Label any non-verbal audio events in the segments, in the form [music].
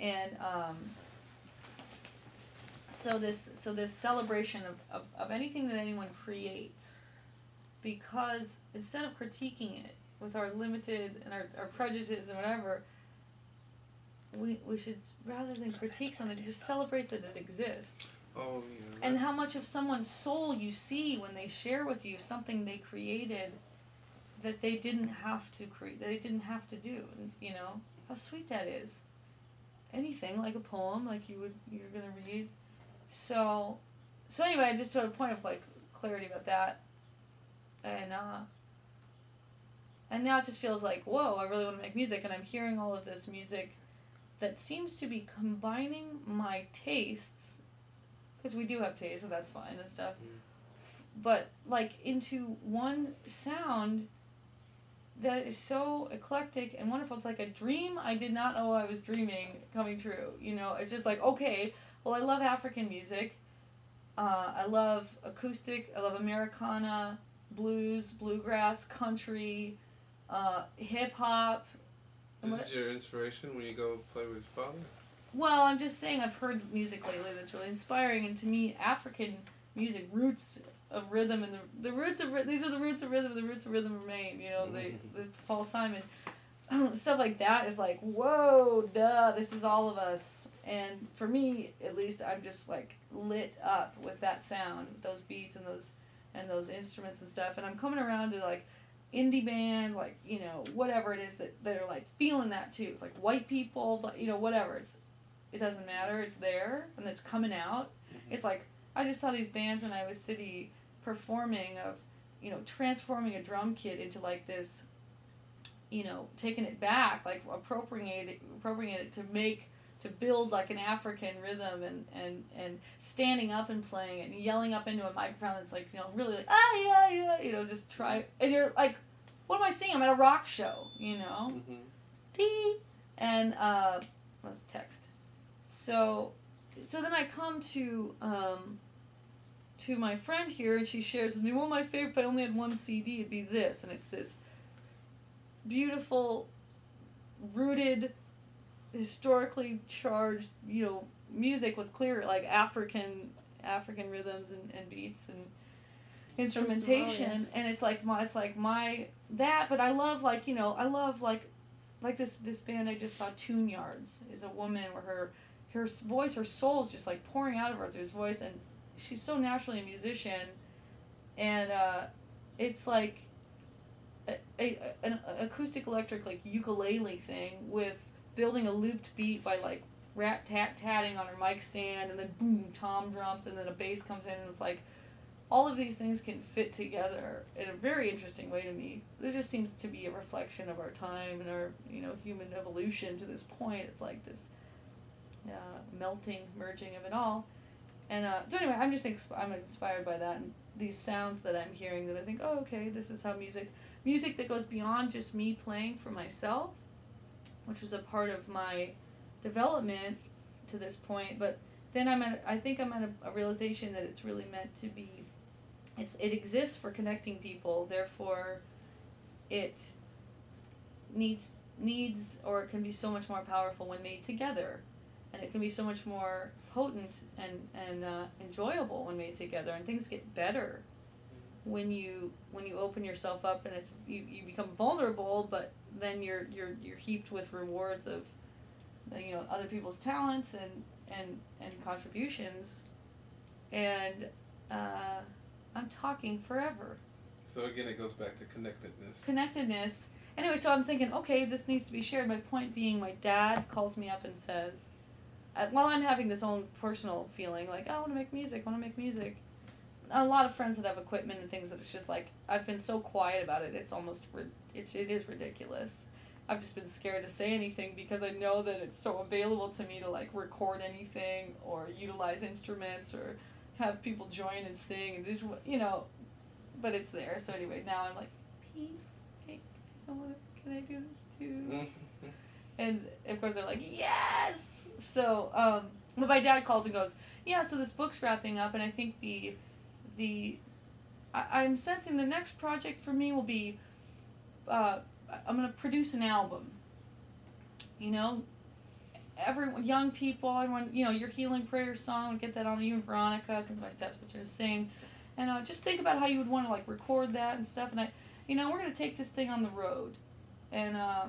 and um, so this so this celebration of, of, of anything that anyone creates because instead of critiquing it with our limited and our, our prejudices and whatever we, we should rather than critique something just celebrate that it exists. Oh yeah. and how much of someone's soul you see when they share with you something they created that they didn't have to create that they didn't have to do you know? How sweet that is anything like a poem like you would you're gonna read so so anyway just to a point of like clarity about that and uh and now it just feels like whoa i really want to make music and i'm hearing all of this music that seems to be combining my tastes because we do have tastes and that's fine and stuff Mm. but like into one sound that is so eclectic and wonderful. It's like a dream i did not know i was dreaming coming true you know? It's just like okay well i love african music. Uh, i love acoustic i love americana blues bluegrass country uh, hip-hop. And This what- is your inspiration when you go play with father. well, I'm just saying I've heard music lately that's really inspiring, and to me, African music, roots of rhythm, and the, the roots of these are the roots of rhythm. The roots of rhythm remain. You know, the the Paul Simon [clears throat] stuff like that is like whoa, duh, this is all of us. And for me, at least, I'm just like lit up with that sound, those beats, and those and those instruments and stuff. And I'm coming around to like indie bands, like you know whatever it is that that are like feeling that too. It's like white people, but you know whatever. It's it doesn't matter. It's there and it's coming out. Mm-hmm. It's like I just saw these bands in Iowa City performing of you know transforming a drum kit into like this. You know, taking it back, like appropriating it, appropriating it to make to build like an African rhythm and, and, and standing up and playing it and yelling up into a microphone that's like, you know, really like, ah, yeah, yeah, you know, just try. And you're like, what am I singing? I'm at a rock show, you know? Mm-hmm. And, uh, what's the text? So, so then I come to, um, to my friend here and she shares with me, well, my favorite, if I only had one CD, it'd be this. And it's this beautiful, rooted, historically charged, you know, music with clear like African African rhythms and, and beats and instrumentation oh, and it's like my it's like my that but I love like you know I love like like this this band I just saw Tune Yards is a woman where her her voice her soul is just like pouring out of her through his voice and she's so naturally a musician and uh, it's like a, a, an acoustic electric like ukulele thing with building a looped beat by like rat tat tatting on her mic stand and then boom tom drums and then a bass comes in and it's like all of these things can fit together in a very interesting way to me. It just seems to be a reflection of our time and our you know human evolution to this point. It's like this uh, melting merging of it all and uh, so anyway i'm just exp- i'm inspired by that and these sounds that i'm hearing that i think oh okay this is how music music that goes beyond just me playing for myself which was a part of my development to this point. But then I'm at, I think I'm at a, a realization that it's really meant to be, it's it exists for connecting people. Therefore, it needs needs or it can be so much more powerful when made together, and it can be so much more potent and and uh, enjoyable when made together. And things get better when you when you open yourself up and it's you, you become vulnerable but then you're you're you're heaped with rewards of you know other people's talents and and and contributions and uh, i'm talking forever So again, it goes back to connectedness. connectedness anyway so i'm thinking okay this needs to be shared my point being my dad calls me up and says Uh, while i'm having this own personal feeling like "Oh, i want to make music want to make music. A lot of friends that have equipment and things that it's just like i've been so quiet about it it's almost it's, it is ridiculous. I've just been scared to say anything because i know that it's so available to me to like record anything or utilize instruments or have people join and sing and just you know but it's there. So anyway now i'm like pete can i do this too. [laughs] and of course they're like yes! So um but my dad calls and goes yeah so this book's wrapping up and i think the the I, i'm sensing the next project for me will be uh i'm to produce an album. You know? Everyone, young people, everyone, you know, your healing prayer song, get that on you and Veronica, because my stepsister stepsisters sing, and uh, just think about how you would want to like record that and stuff. And I, you know, we're gonna take this thing on the road, and uh,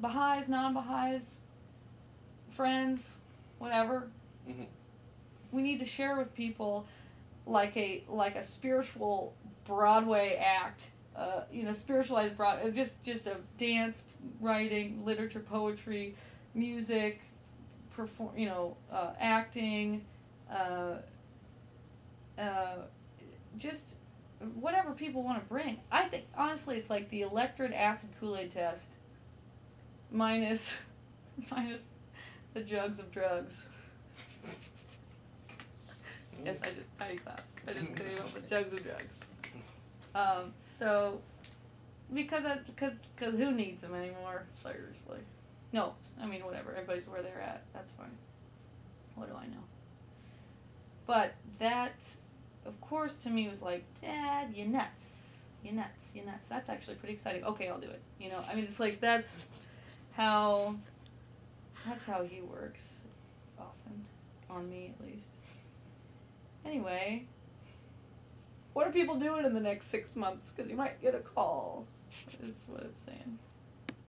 Baha'is, non-Baha'is, friends, whatever. Mhm. We need to share with people like a like a spiritual Broadway act. Uh, you know, spiritualized broad, uh, just just a dance, writing, literature, poetry, music, perform. You know, uh, acting, uh, uh, just whatever people want to bring. I think honestly, it's like the electric acid Kool Aid test, minus, minus the jugs of drugs. Yes, I just tiny claps. I just came up with jugs of drugs. Um, so because I because because who needs them anymore? Seriously, no. I mean, whatever. Everybody's where they're at. That's fine. What do I know? But that, of course, to me was like, Dad, you nuts. You nuts. You nuts. That's actually pretty exciting. Okay, I'll do it. You know, I mean, it's like that's how that's how he works. Often, on me at least. Anyway, what are people doing in the next six months? Because you might get a call. Is what I'm saying.